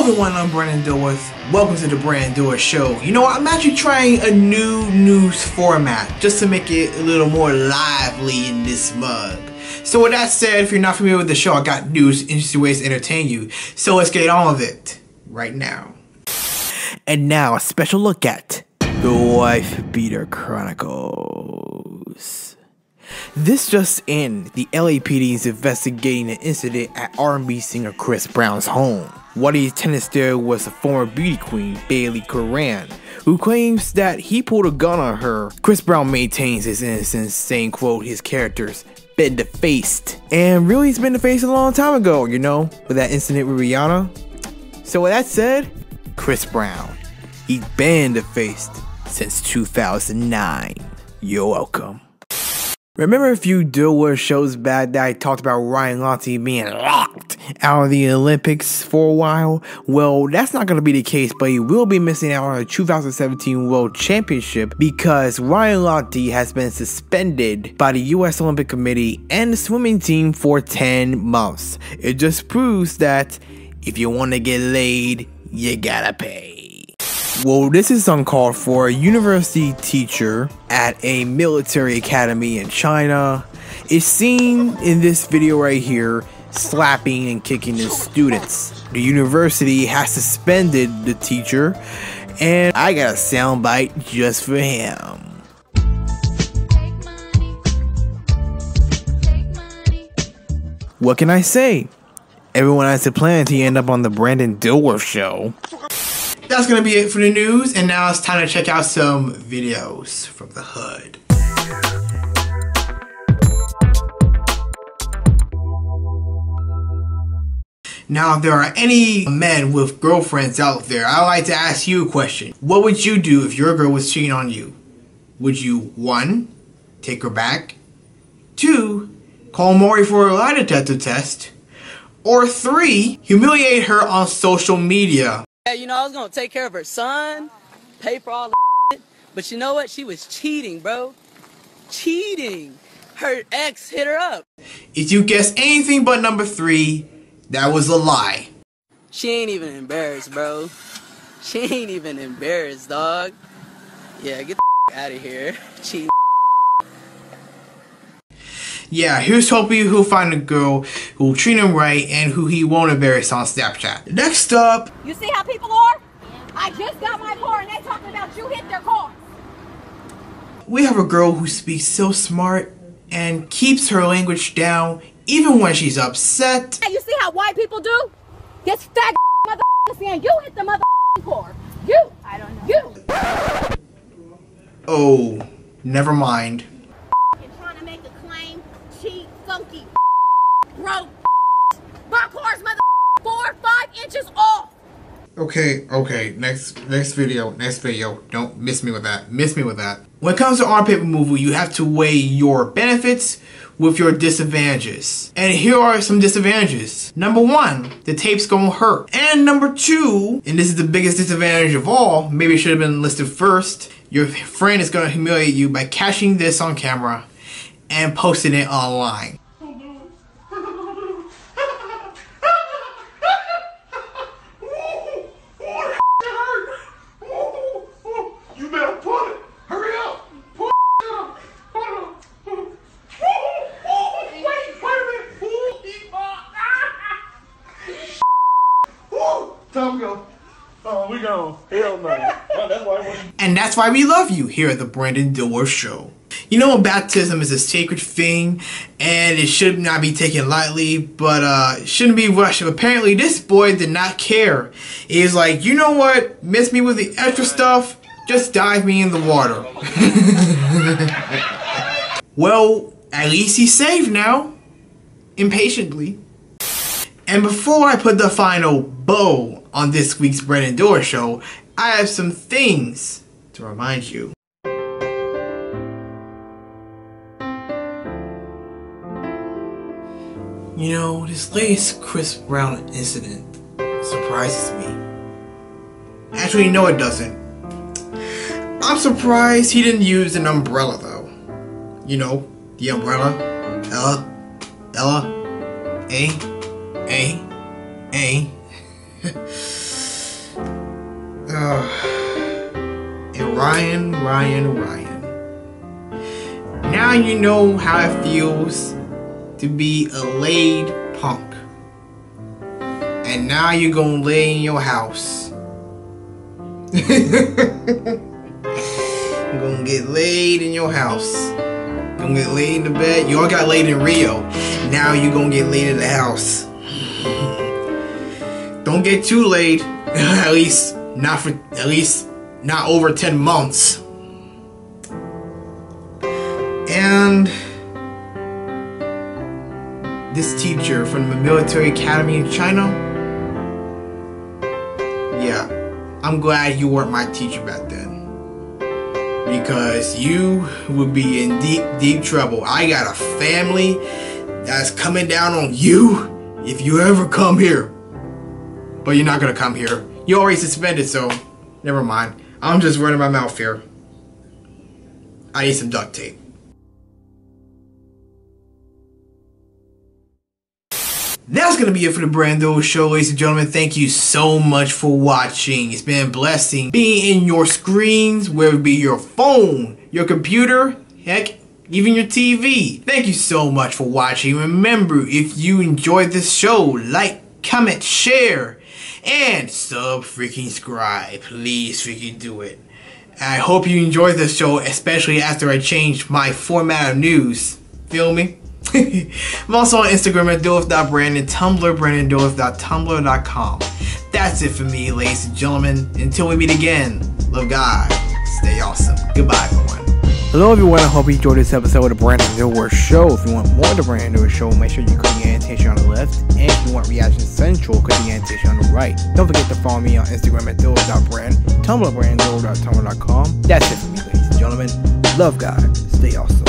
Everyone, I'm Brandon Dilworth. Welcome to the Brandon Dilworth Show. You know, I'm actually trying a new news format just to make it a little more lively in this mug. So with that said, if you're not familiar with the show, I got news, interesting ways to entertain you. So let's get on with it right now. And now a special look at the Wife Beater Chronicles. This just in, the LAPD is investigating an incident at R&B singer Chris Brown's home. What he attended there was a former beauty queen, Baylee Curran, who claims that he pulled a gun on her. Chris Brown maintains his innocence, saying, quote, his characters been defaced. And really, he's been defaced a long time ago, you know, with that incident with Rihanna. So with that said, Chris Brown, he's been defaced since 2009. You're welcome. Remember a few Dilworth shows back that I talked about Ryan Lochte being locked out of the Olympics for a while? Well, that's not going to be the case, but he will be missing out on the 2017 World Championship because Ryan Lochte has been suspended by the US Olympic Committee and the swimming team for 10 months. It just proves that if you want to get laid, you gotta pay. Well, this is uncalled for. A university teacher at a military academy in China is seen in this video right here slapping and kicking his students. The university has suspended the teacher, and I got a soundbite just for him. What can I say? Everyone has a plan to end up on the Brandon Dilworth show that's gonna be it for the news, and now it's time to check out some videos from the hood. Now, if there are any men with girlfriends out there, I'd like to ask you a question. What would you do if your girl was cheating on you? Would you, one, take her back? Two, call Maury for a lie detector test? Or three, humiliate her on social media? Yeah, you know, I was gonna take care of her son, pay for all the but you know what? She was cheating, bro. Cheating. Her ex hit her up. If you guess anything but number three, that was a lie. She ain't even embarrassed, bro. She ain't even embarrassed, dog. Yeah, get the out of here. Cheating. Yeah, here's hoping he'll find a girl who'll treat him right and who he won't embarrass on Snapchat. Next up. You see how people are? I just got my car and they talking about you hit their car. We have a girl who speaks so smart and keeps her language down even when she's upset. You see how white people do? This fat mother saying you hit the mother car. You. I don't know. You. Oh, never mind. You're trying to make a claim, cheap, funky, broke. My car's mother four, five inches off. Okay, okay, next next video, next video. Don't miss me with that. Miss me with that. When it comes to armpit removal, you have to weigh your benefits with your disadvantages. And here are some disadvantages. Number one, the tape's gonna hurt. And number two, and this is the biggest disadvantage of all, maybe it should have been listed first, your friend is gonna humiliate you by catching this on camera and posting it online. Time to go. Oh, we gone. Hell no. and that's why we love you here at the Brandon Dilworth Show. You know, baptism is a sacred thing, and it should not be taken lightly, but uh, shouldn't be rushed. Apparently, this boy did not care. He's like, you know what? Miss me with the extra stuff. Just dive me in the water. well, at least he's saved now. Impatiently. And before I put the final bow on this week's Brandon Dilworth show, I have some things to remind you. You know, this latest Chris Brown incident surprises me. Actually, no it doesn't. I'm surprised he didn't use an umbrella though. You know, the umbrella. Ella. Ella. Eh? A. A. And Ryan, Ryan, Ryan. Now you know how it feels to be a laid punk. And now you're gonna lay in your house. you're gonna get laid in your house. You're Gonna get laid in the bed. You all got laid in Rio. Now you're gonna get laid in the house. Don't get too late. at least not for at least not over 10 months. And this teacher from the military academy in China. Yeah, I'm glad you weren't my teacher back then. Because you would be in deep, deep trouble. I got a family that's coming down on you if you ever come here. But you're not gonna come here. You already suspended, so never mind. I'm just running my mouth here. I need some duct tape. That's gonna be it for the Brando Show, ladies and gentlemen. Thank you so much for watching. It's been a blessing being in your screens, whether it be your phone, your computer, heck, even your TV. Thank you so much for watching. Remember, if you enjoyed this show, like, comment, share, and sub freaking scribe. Please freaking do it. I hope you enjoyed this show, especially after I changed my format of news. Feel me? I'm also on Instagram at Dilworth.brand Tumblr, brandondilworth.tumblr.com. That's it for me, ladies and gentlemen. Until we meet again, love God, stay awesome. Goodbye. Hello, everyone. I hope you enjoyed this episode of the Brand Brandon Dilworth Show. If you want more of the Brandon Dilworth Show, make sure you click the annotation on the left. And if you want Reaction Central, click the annotation on the right. Don't forget to follow me on Instagram at Dilworth.brand, Tumblr, brandondilworth.tumblr.com. That's it for me, ladies and gentlemen. Love God. Stay awesome.